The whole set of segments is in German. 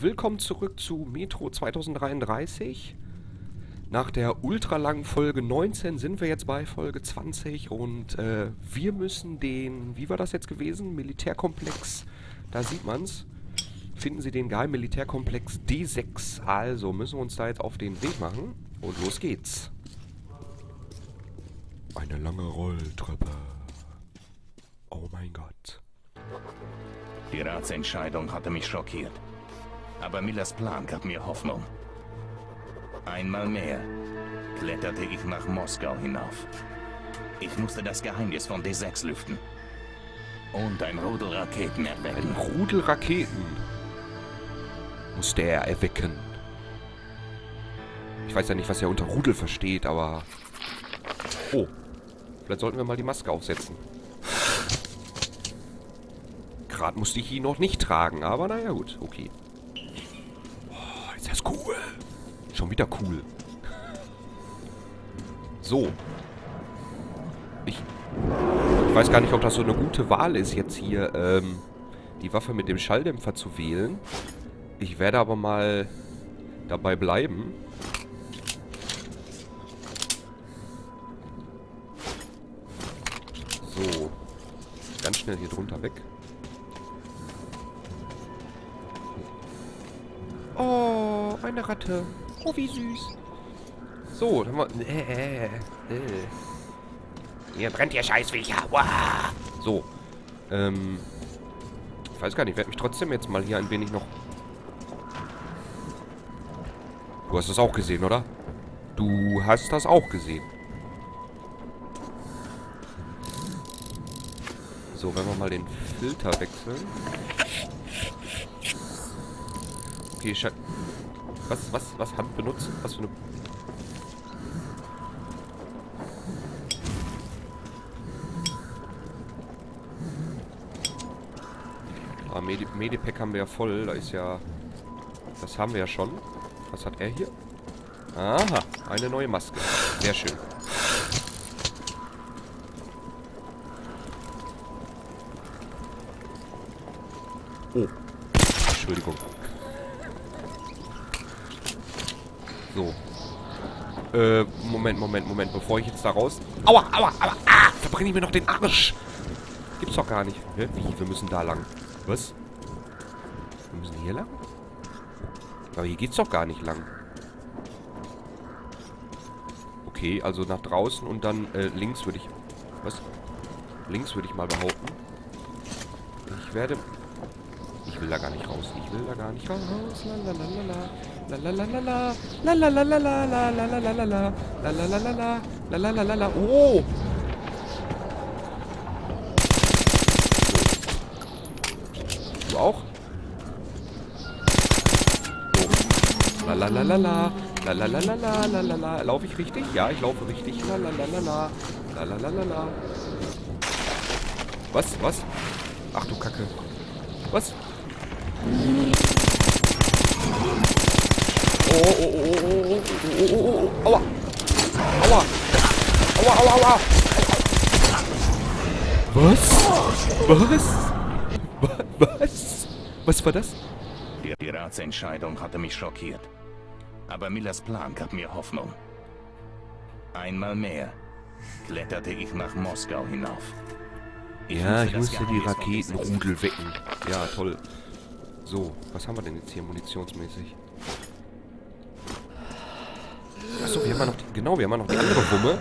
willkommen zurück zu Metro 2033. Nach der ultralangen Folge 19 sind wir jetzt bei Folge 20 und äh, wir müssen den, wie war das jetzt gewesen? Militärkomplex, da sieht man's. Finden Sie den geheimen Militärkomplex D6. Also müssen wir uns da jetzt auf den Weg machen und los geht's. Eine lange Rolltreppe. Oh mein Gott. Die Ratsentscheidung hatte mich schockiert. Aber Millers Plan gab mir Hoffnung. Einmal mehr kletterte ich nach Moskau hinauf. Ich musste das Geheimnis von D6 lüften. Und ein Rudel Raketen erwecken. Ein Rudel Raketen musste er erwecken. Ich weiß ja nicht, was er unter Rudel versteht, aber... Oh. Vielleicht sollten wir mal die Maske aufsetzen. Gerade musste ich ihn noch nicht tragen, aber naja gut, okay. Cool. Schon wieder cool. So. Ich, ich weiß gar nicht, ob das so eine gute Wahl ist, jetzt hier ähm, die Waffe mit dem Schalldämpfer zu wählen. Ich werde aber mal dabei bleiben. So. Ganz schnell hier drunter weg. Eine Ratte. Oh, wie süß. So, dann haben wir... Äh, äh, äh. Hier brennt ihr Scheißviecher. Wow. So. Ähm... Ich weiß gar nicht, ich werde mich trotzdem jetzt mal hier ein wenig noch... Du hast das auch gesehen, oder? Du hast das auch gesehen. So, wenn wir mal den Filter wechseln. Okay, Scha Was, was, was Hand benutzen? Was für eine... Ah, Medi Medipack haben wir ja voll. Da ist ja... Das haben wir ja schon. Was hat er hier? Aha, eine neue Maske. Sehr schön. Oh. Entschuldigung. So. Äh, Moment, Moment, Moment. Bevor ich jetzt da raus... Aua, aua, aua. Ah, verbrenne ich mir noch den Arsch. Gibt's doch gar nicht. Hä? Wie? Wir müssen da lang. Was? Wir müssen hier lang? Aber hier geht's doch gar nicht lang. Okay, also nach draußen und dann äh, links würde ich... Was? Links würde ich mal behaupten. Ich werde... Ich will da gar nicht raus. Ich will da gar nicht raus. Lalalala. Lalalala. Lalalala. Lalalala. Lalalala. Lalalala. Oh! Du auch? So. Lalalala. Lalalala. Lalala. Laufe ich richtig? Ja, ich laufe richtig. Lalalala. Lalalala. Was? Was? Ach du Kacke. Was? Oh, oh, oh, oh, oh, oh, aua. Aua. Aua, aua, aua. Was? Was? Was? Was war das? Die, Ratsentscheidung hatte mich schockiert. Aber Millers Plan gab mir Hoffnung. Einmal mehr kletterte ich nach Moskau hinauf. Ich ja, ich musste die Raketenrudel wecken. Ja, toll. So, was haben wir denn jetzt hier munitionsmäßig? Achso, wir haben ja noch die, genau, wir haben ja noch die andere Wumme.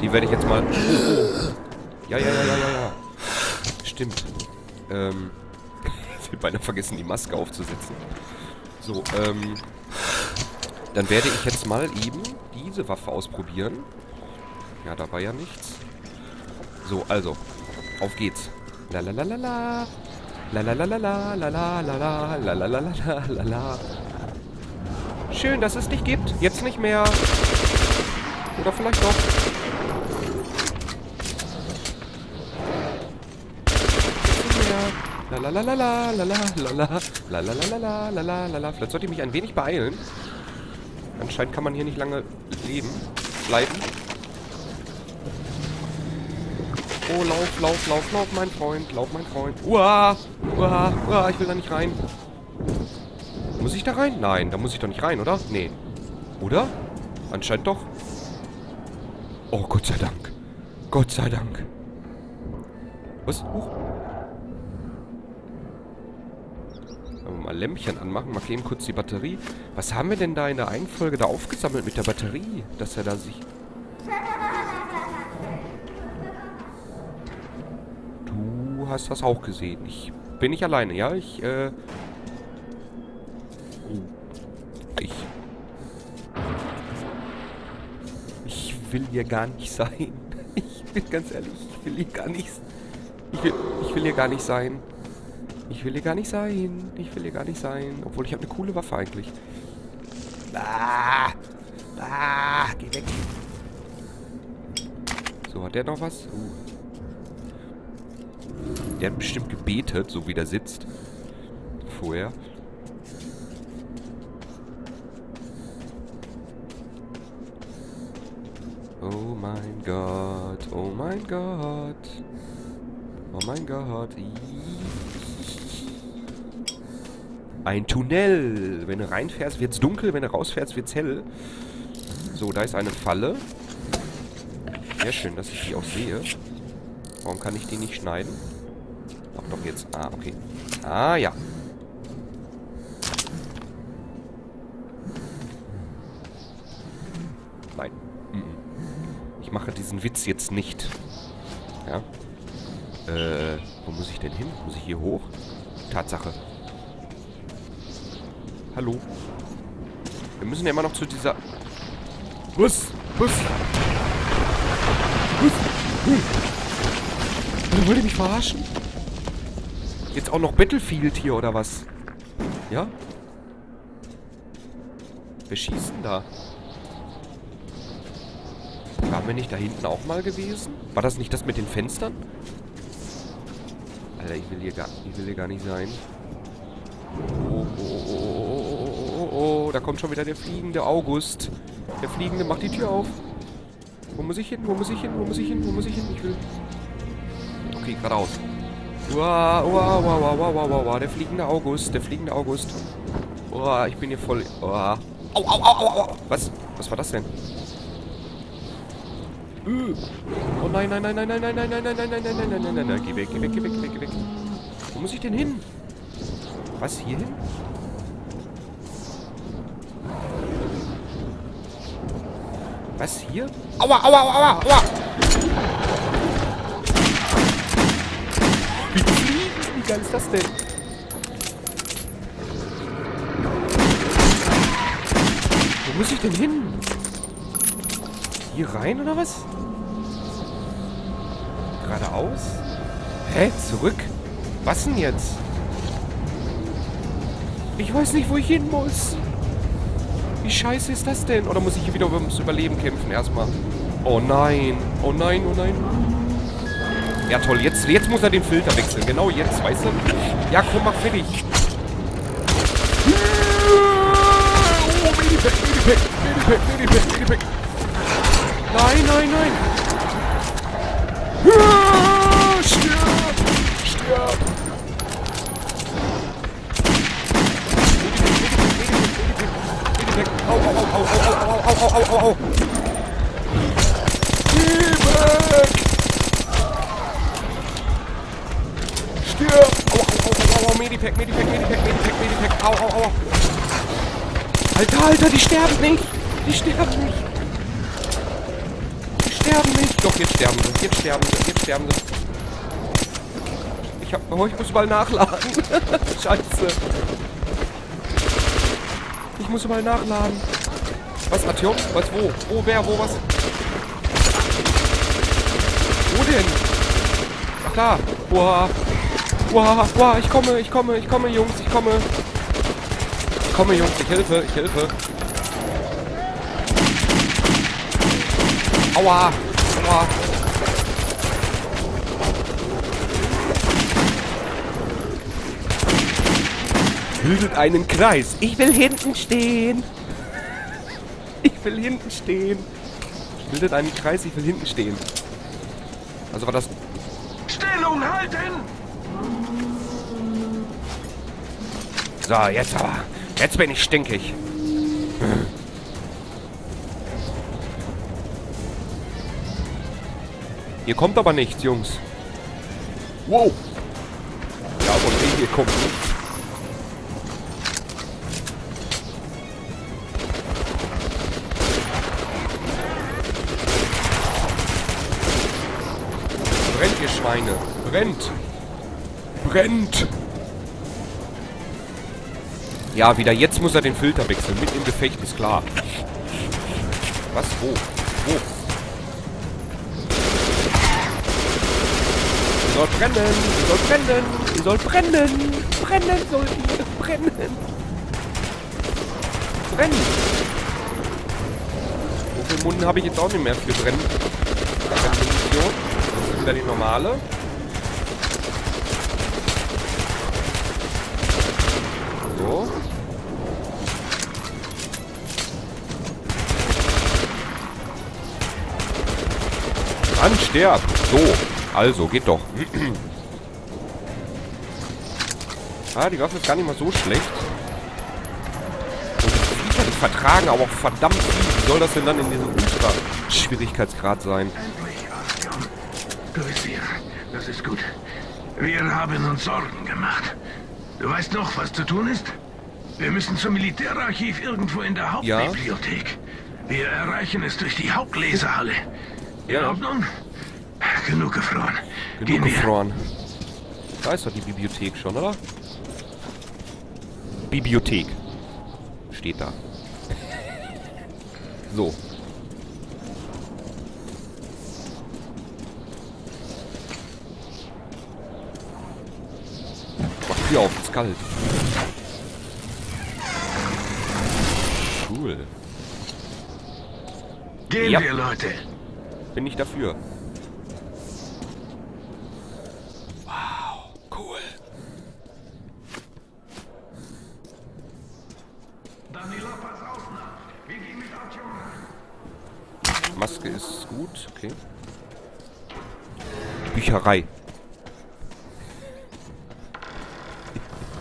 Die werde ich jetzt mal... Oh, oh. Ja, ja, ja, ja, ja, ja. Stimmt. Ähm... Ich habe beinahe vergessen, die Maske aufzusetzen. So, ähm... Dann werde ich jetzt mal eben diese Waffe ausprobieren. Ja, da war ja nichts. So, also. Auf geht's. La la la la la. La la la la la la la la la la la la la la Schön, dass es dich gibt. Jetzt nicht mehr. Oder vielleicht doch. La la la la la la la la la la la la la la la la Vielleicht sollte ich mich ein wenig beeilen. Anscheinend kann man hier nicht lange leben. Bleiben. Oh, lauf, lauf, lauf, lauf, mein Freund. Lauf, mein Freund. Uah! Uah! Uah! Ich will da nicht rein. Muss ich da rein? Nein, da muss ich doch nicht rein, oder? Nee. Oder? Anscheinend doch. Oh, Gott sei Dank. Gott sei Dank. Was? Huch. Mal Lämpchen anmachen. Mal eben kurz die Batterie. Was haben wir denn da in der einen Folge da aufgesammelt mit der Batterie? Dass er da sich... Du hast das auch gesehen. Ich bin nicht alleine, ja? Ich, äh... Oh. Ich... Ich will hier gar nicht sein. Ich bin ganz ehrlich, ich will hier gar nicht... Ich will, ich will hier gar nicht sein. Ich will hier gar nicht sein. Ich will hier gar nicht sein. Obwohl, ich habe eine coole Waffe eigentlich. Ah! Ah! Geh weg. So, hat der noch was? Uh. Der hat bestimmt gebetet, so wie der sitzt. Vorher. Oh mein Gott, oh mein Gott. Oh mein Gott. Ein Tunnel. Wenn du reinfährst, wird's dunkel. Wenn du rausfährst, wird's hell. So, da ist eine Falle. Sehr schön, dass ich die auch sehe. Warum kann ich die nicht schneiden? Ach doch, jetzt. Ah, okay. Ah, ja. Nein. Ich mache diesen Witz jetzt nicht. Ja. Äh, wo muss ich denn hin? Muss ich hier hoch? Tatsache. Hallo. Wir müssen ja immer noch zu dieser... Bus! Bus! Bus! Hm. Wollt ihr mich verarschen? Jetzt auch noch Battlefield hier, oder was? Ja? Wer schießt denn da? Waren wir nicht da hinten auch mal gewesen? War das nicht das mit den Fenstern? Alter, ich will hier gar, ich will hier gar nicht sein. Oh, oh, oh, oh, oh, oh, oh, oh, da kommt schon wieder der fliegende August. Der fliegende macht die Tür auf. Wo muss ich hin? Wo muss ich hin? Wo muss ich hin? Wo muss ich hin? Ich will... Okay, geradeaus. Wow, wow, wow, wow, wow, wow, wow, wow, der fliegende August, der fliegende August. Oh, ich bin hier voll... Oh. Au, au, au, au, au. Was? Was war das denn? Oh nein, nein, nein, nein, nein, nein, nein, nein, nein, nein, nein, nein, nein, nein, nein, nein, nein, geh weg, geh weg, geh weg, geh weg, geh weg. Wo muss ich denn hin? Was, hier hin? Was, hier? Aua, aua, aua, aua! Wie fliegen? Wie geil ist das denn? Wo muss ich denn hin? Hier rein, oder was? Geradeaus? Hä? Zurück? Was denn jetzt? Ich weiß nicht, wo ich hin muss. Wie scheiße ist das denn? Oder muss ich hier wieder ums Überleben kämpfen erstmal? Oh nein. Oh nein, oh nein. Ja toll, jetzt, jetzt muss er den Filter wechseln. Genau jetzt, weißt du? Ja, komm, mach fertig. Oh, Medipack, Medipack, Medipack, Medipack, Medipack. Nein, nein, nein. Stirb! Stirb! Au, au, au, au, au, au, au, au, au, au. Geh weg! Stirb! Au, au, au, au, au, Medipack, Medipack, Medipack, Medipack, Medipack. Au, au, au. Alter, Alter, die sterben nicht! Die sterben nicht! Die sterben nicht! Doch, jetzt sterben sie, jetzt sterben sie, jetzt sterben sie. Ich hab, oh, ich muss mal nachladen. Scheiße. Ich muss mal nachladen. Was, Artyom? Was, wo? Wo, wer, wo, was? Wo denn? Ach da. Boah. Boah, boah, ich komme, ich komme, ich komme, Jungs, ich komme. Ich komme, Jungs, ich helfe, ich helfe. Aua. Aua. Bildet einen Kreis. Ich will hinten stehen. Ich will hinten stehen. Bildet einen Kreis, ich will hinten stehen. Also war das... Stellung halten! So, jetzt aber. Jetzt bin ich stinkig. Hier kommt aber nichts, Jungs. Wow. Ja, von hier kommt nichts. Brennt, ihr Schweine. Brennt. Brennt. Ja, wieder jetzt muss er den Filter wechseln. Mit im Gefecht ist klar. Was? Wo? Wo? Ihr sollt brennen! Ihr sollt brennen! Ihr sollt brennen! Brennen sollt ihr! Brennen! Brennen! So viel Munden habe ich jetzt auch nicht mehr für brennen. Gar keine Munition. Das ist wieder die normale. So. Sterb! So. Also, geht doch. ah, die Waffe ist gar nicht mal so schlecht. Und die Viecher, die vertragen aber auch verdammt viel. Wie soll das denn dann in diesem Ultra-Schwierigkeitsgrad sein? Hier. Das ist gut. Wir haben uns Sorgen gemacht. Du weißt noch, was zu tun ist? Wir müssen zum Militärarchiv irgendwo in der Ja. Hauptbibliothek. Wir erreichen es durch die Hauptlesehalle. In Ja. Ordnung? Genug gefroren. Genug gefroren. Da ist doch die Bibliothek schon, oder? Bibliothek. Steht da. so. Mach Tür auf, ist kalt. Cool. Gehen Ja. wir, Leute. Bin ich dafür.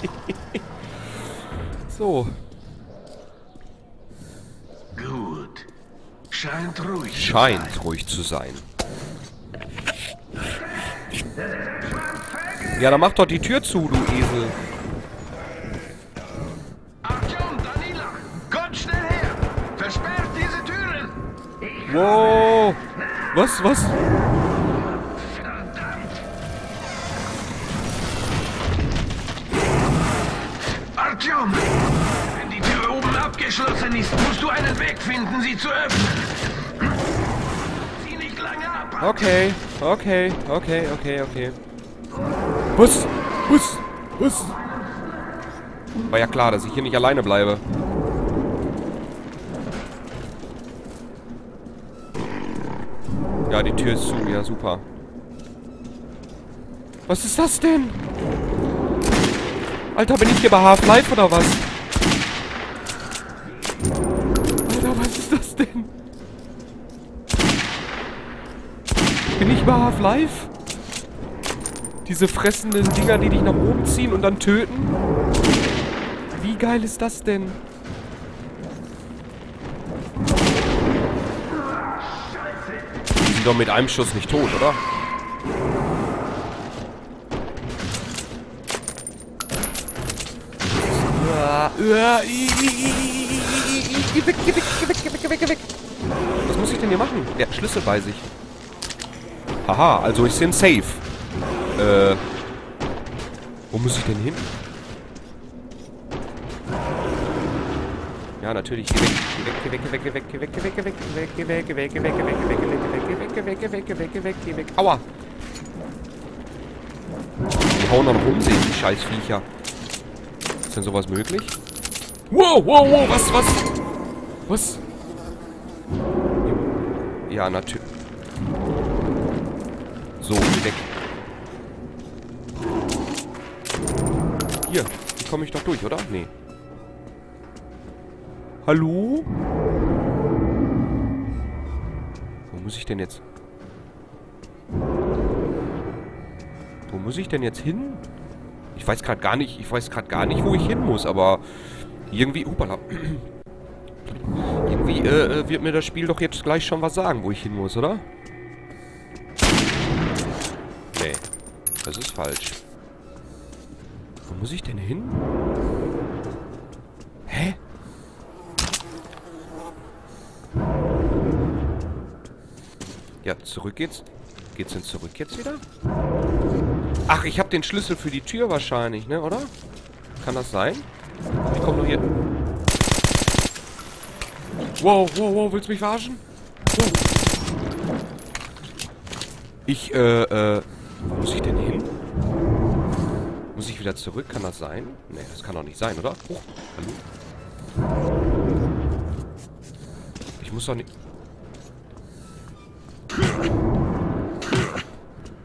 so, Gut. Scheint ruhig. zu scheint ruhig zu sein. Ja, dann mach doch die Tür zu, du Esel. Artyom, Danila, kommt schnell her! Versperrt diese Türen! Wow. Was, was? Abgeschlossen ist, musst du einen Weg finden, sie zu öffnen. Sieh nicht lange ab. Okay, okay, okay, okay, okay. Was? Was? Was? War ja klar, dass ich hier nicht alleine bleibe. Ja, die Tür ist zu. Ja, super. Was ist das denn? Alter, bin ich hier bei Half-Life oder was? Alter, was ist das denn? Bin ich bei Half-Life? Diese fressenden Dinger, die dich nach oben ziehen und dann töten? Wie geil ist das denn? Die sind doch mit einem Schuss nicht tot, oder? Geh weg, geh weg, geh weg, geh weg, geh weg, geh weg. Was muss ich denn hier machen? Der Schlüssel bei sich. Haha, also ich bin safe. Äh. Wo muss ich denn hin? Ja, natürlich. Geh weg, geh weg, geh weg, geh weg, geh weg, geh weg, geh weg, geh weg, geh weg, geh weg, geh weg, geh weg, geh weg, geh weg, geh weg, geh weg, geh weg, geh weg, geh weg, geh weg. Aua! Die hauen doch noch um sich, die scheiß Viecher. Ist denn sowas möglich? Wow, wow, wow, was, was? Was? Ja, natürlich. So, weg. Hier, hier komme ich doch durch, oder? Nee. Hallo? Wo muss ich denn jetzt? Wo muss ich denn jetzt hin? Ich weiß gerade gar nicht, ich weiß gerade gar nicht, wo ich hin muss, aber Irgendwie, hupala. Irgendwie äh, äh, wird mir das Spiel doch jetzt gleich schon was sagen, wo ich hin muss, oder? Das ist falsch. Wo muss ich denn hin? Hä? Ja, zurück geht's. Geht's denn zurück jetzt wieder? Ach, ich habe den Schlüssel für die Tür wahrscheinlich, ne, oder? Kann das sein? Ich komme nur hier... Wow, wow, wow, willst du mich verarschen? Wow. Ich, äh, äh... Wo muss ich denn hin? Muss ich wieder zurück? Kann das sein? Nee, das kann doch nicht sein, oder? Oh, hallo? Ich muss doch nicht...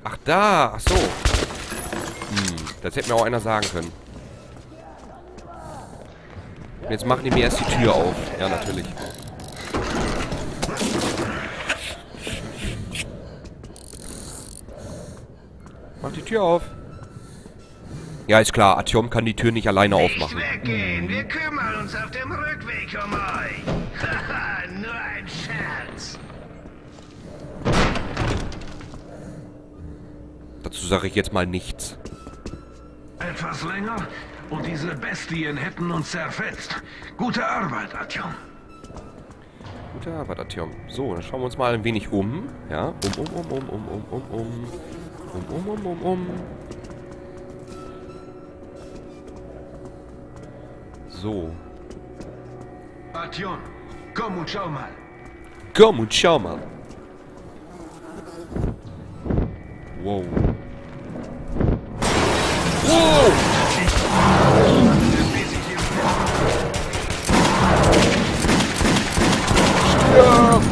Ach, da! Ach so. Hm, das hätte mir auch einer sagen können. Jetzt machen die mir erst die Tür auf. Ja, natürlich. Mach die Tür auf. Ja, ist klar. Artyom kann die Tür nicht alleine aufmachen. Nicht weggehen, wir kümmern uns auf dem Rückweg um euch. Haha, nur ein Scherz. Dazu sage ich jetzt mal nichts. Etwas länger und diese Bestien hätten uns zerfetzt. Gute Arbeit, Atjom. Gute Arbeit, Artyom. So, dann schauen wir uns mal ein wenig um. Ja, um, um, um, um, um, um, um, um. Um, um, um, um, um. So. Atjom, komm und schau mal. Komm und schau mal. Wow. Wow! Stirb!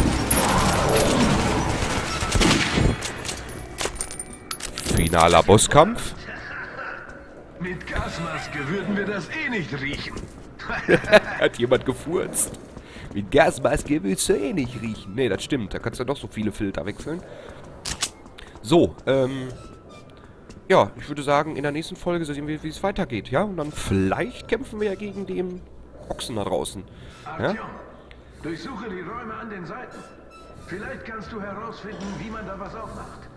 Finaler Bosskampf. Mit Gasmaske würden wir das eh nicht riechen. Hat jemand gefurzt? Mit Gasmaske willst du eh nicht riechen. Nee, das stimmt. Da kannst du doch so viele Filter wechseln. So, ähm... Ja, ich würde sagen, in der nächsten Folge sehen wir, wie es weitergeht, ja? Und dann vielleicht kämpfen wir ja gegen den Ochsen da draußen. Ja? Durchsuche die Räume an den Seiten. Vielleicht kannst du herausfinden, wie man da was aufmacht.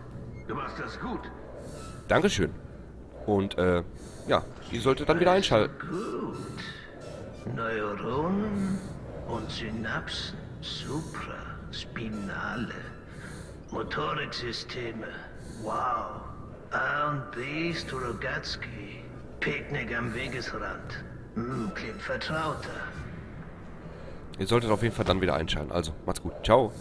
Du machst das gut. Dankeschön. Und, äh, ja, ihr solltet dann wieder einschalten. Gut. Neuronen und Synapsen, supraspinale. Motoriksysteme. Wow. A und B Strugatsky. Picknick am Wegesrand. Hm, klingt vertrauter. Ihr solltet auf jeden Fall dann wieder einschalten. Also, macht's gut. Ciao.